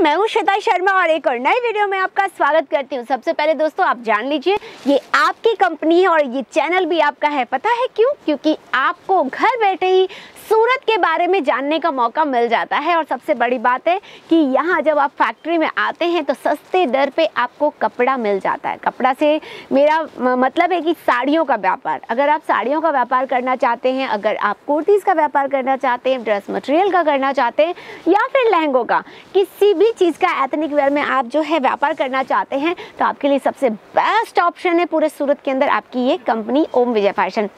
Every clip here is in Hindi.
मैं हूँ श्वेता शर्मा और एक और नई वीडियो में आपका स्वागत करती हूँ। सबसे पहले दोस्तों, आप जान लीजिए, ये आपकी कंपनी है और ये चैनल भी आपका है। पता है क्यों? क्योंकि आपको घर बैठे ही सूरत के बारे में जानने का मौका मिल जाता है। और सबसे बड़ी बात है कि यहाँ जब आप फैक्ट्री में आते हैं तो सस्ते दर पे आपको कपड़ा मिल जाता है। कपड़ा से मेरा मतलब है कि साड़ियों का व्यापार। अगर आप साड़ियों का व्यापार करना चाहते हैं, अगर आप कुर्तीज़ का व्यापार करना चाहते हैं, ड्रेस मटेरियल का करना चाहते हैं, या फिर लहंगों का, किसी भी भी चीज़ का एथनिक वेयर में आप जो है व्यापार करना चाहते हैं तो आपके लिए सबसे बेस्ट ऑप्शन है पूरे सूरत के अंदर आपकी ये कंपनी ओम विजय फ़ैशन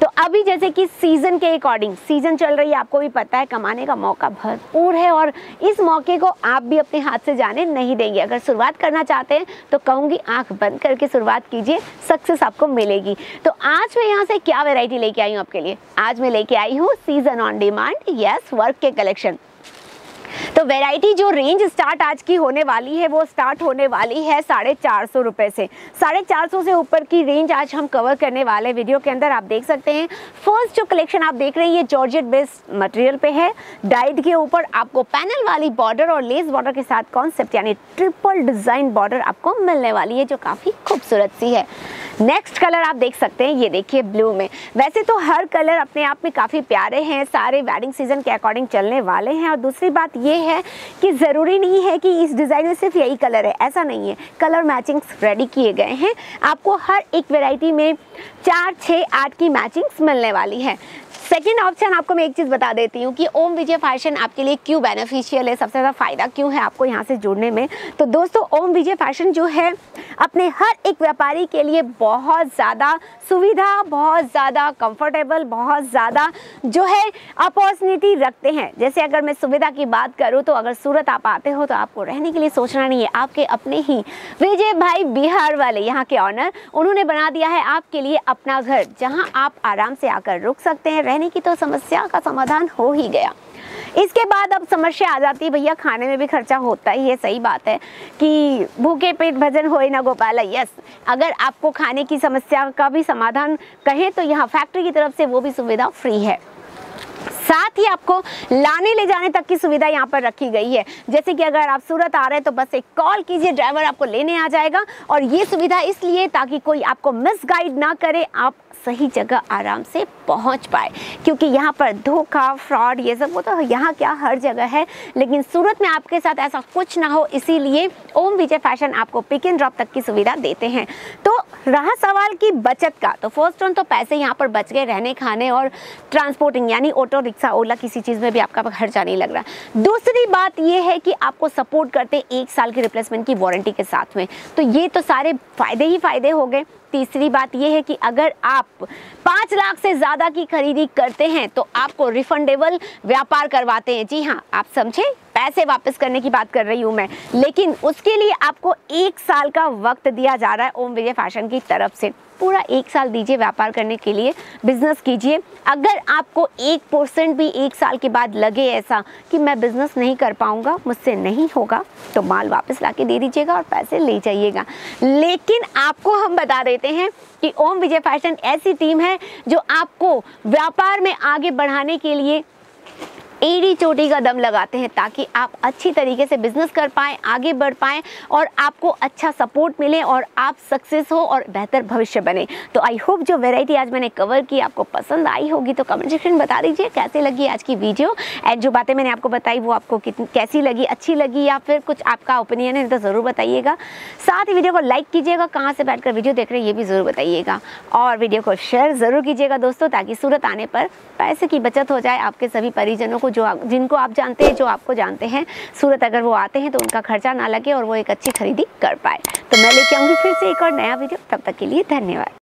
तो अभी जैसे कि सीज़न के अकॉर्डिंग सीज़न चल रही है, आपको भी पता है, कमाने का मौका भरपूर है और इस मौके को आप भी अपने हाथ से जाने नहीं देंगे। अगर शुरुआत करना चाहते हैं तो कहूँगी आँख बंद करके शुरुआत कीजिए सक्सेस आपको मिलेगी। तो आज मैं यहाँ से क्या वेराइटी लेके आई हूँ आपके लिए? आज मैं लेके आई हूँ season on demand yes work के कलेक्शन तो वेराइटी जो रेंज स्टार्ट आज की होने वाली है, वो स्टार्ट होने वाली है साढ़े चार सौ रुपये से। साढ़े चार सौ से ऊपर की रेंज आज हम कवर करने वाले वीडियो के अंदर आप देख सकते हैं। फ़र्स्ट जो कलेक्शन आप देख रहे हैं, ये जॉर्जेट बेस्ड मटेरियल पे है। डाइट के ऊपर आपको पैनल वाली बॉर्डर और लेस बॉर्डर के साथ कॉन्सेप्ट यानी ट्रिपल डिज़ाइन बॉर्डर आपको मिलने वाली है, जो काफ़ी खूबसूरत सी है। नेक्स्ट कलर आप देख सकते हैं, ये देखिए ब्लू में। वैसे तो हर कलर अपने आप में काफ़ी प्यारे हैं, सारे वेडिंग सीज़न के अकॉर्डिंग चलने वाले हैं। और दूसरी बात ये है कि ज़रूरी नहीं है कि इस डिज़ाइन में सिर्फ़ यही कलर है, ऐसा नहीं है। कलर मैचिंग्स रेडी किए गए हैं। आपको हर एक वेराइटी में चार छः आठ की मैचिंग्स मिलने वाली है। सेकेंड ऑप्शन आपको मैं एक चीज़ बता देती हूँ कि ओम विजय फ़ैशन आपके लिए क्यों बेनिफिशियल है? सबसे ज़्यादा फ़ायदा क्यों है आपको यहाँ से जुड़ने में? तो दोस्तों, ओम विजय फ़ैशन जो है, अपने हर एक व्यापारी के लिए बहुत ज़्यादा सुविधा, बहुत ज़्यादा कंफर्टेबल बहुत ज़्यादा जो है, अपॉर्चुनिटी रखते हैं। जैसे अगर मैं सुविधा की बात करूँ तो अगर सूरत आप आते हो तो आपको रहने के लिए सोचना नहीं है। आपके अपने ही विजय भाई बिहार वाले यहाँ के ऑनर उन्होंने बना दिया है आपके लिए अपना घर, जहाँ आप आराम से आकर रुक सकते हैं, रहने पानी की तो समस्या का समाधान हो ही गया। इसके बाद अब समस्या आ जाती है, भैया, खाने में भी खर्चा होता ही है, सही बात है कि भूखे पेट भजन हो ना, गोपाला यस, अगर आपको खाने की समस्या का भी समाधान कहें तो यहाँ फैक्ट्री की तरफ़ से वो भी सुविधा फ्री है। साथ ही आपको लाने ले जाने तक की सुविधा यहाँ पर रखी गई है। जैसे कि अगर आप सूरत आ रहे हैं तो बस एक कॉल कीजिए, ड्राइवर आपको लेने आ जाएगा। और ये सुविधा इसलिए ताकि कोई आपको मिस गाइड ना करे, आप सही जगह आराम से पहुँच पाए। क्योंकि यहाँ पर धोखा, फ्रॉड, ये सब वो तो यहाँ क्या हर जगह है। लेकिन सूरत में आपके साथ ऐसा कुछ ना हो, इसीलिए ओम विजय फ़ैशन आपको पिक एंड ड्रॉप तक की सुविधा देते हैं। तो रहा सवाल की बचत का। तो फ़र्स्ट ऑन तो पैसे यहाँ पर बच गए रहने, खाने और ट्रांसपोर्टिंग यानी ऑटो रिक्शा ओला किसी चीज़ में भी आपका खर्चा नहीं लग रहा दूसरी बात यह है कि आपको सपोर्ट करते एक साल की रिप्लेसमेंट की वारंटी के साथ में। तो ये तो सारे फ़ायदे ही फ़ायदे हो गए। तीसरी बात यह है कि अगर आप पाँच लाख से ज़्यादा की खरीदी करते हैं तो आपको रिफंडेबल व्यापार करवाते हैं। जी हाँ आप समझे? पैसे वापस करने की बात कर रही हूँ मैं। लेकिन उसके लिए आपको एक साल का वक्त दिया जा रहा है ओम विजय फ़ैशन की तरफ़ से। पूरा एक साल दीजिए व्यापार करने के लिए बिज़नेस कीजिए। अगर आपको एक परसेंट भी एक साल के बाद लगे ऐसा कि मैं बिज़नेस नहीं कर पाऊँगा, मुझसे नहीं होगा तो माल वापस ला दे दीजिएगा और पैसे ले जाइएगा। लेकिन आपको हम बता देते हैं कि ओम विजय फ़ैशन ऐसी टीम है जो आपको व्यापार में आगे बढ़ाने के लिए एड़ी चोटी का दम लगाते हैं ताकि आप अच्छी तरीके से बिज़नेस कर पाए, आगे बढ़ पाए और आपको अच्छा सपोर्ट मिले और आप सक्सेस हो और बेहतर भविष्य बने। तो आई होप जो वेराइटी आज मैंने कवर की आपको पसंद आई होगी तो कमेंट सेक्शन में बता दीजिए कैसे लगी आज की वीडियो एंड जो बातें मैंने आपको बताई वो आपको कैसी लगी, अच्छी लगी या फिर कुछ आपका ओपिनियन है तो ज़रूर बताइएगा। साथ ही वीडियो को लाइक कीजिएगा, कहाँ से बैठकर वीडियो देख रहे हैं ये भी ज़रूर बताइएगा। और वीडियो को शेयर ज़रूर कीजिएगा दोस्तों, ताकि सूरत आने पर पैसे की बचत हो जाए, आपके सभी परिजनों को जो जिनको आप जानते हैं, जो आपको जानते हैं, सूरत अगर वो आते हैं तो उनका खर्चा ना लगे और वो एक अच्छी खरीदी कर पाए। तो मैं लेके आऊँगी फिर से एक और नया वीडियो। तब तक के लिए धन्यवाद।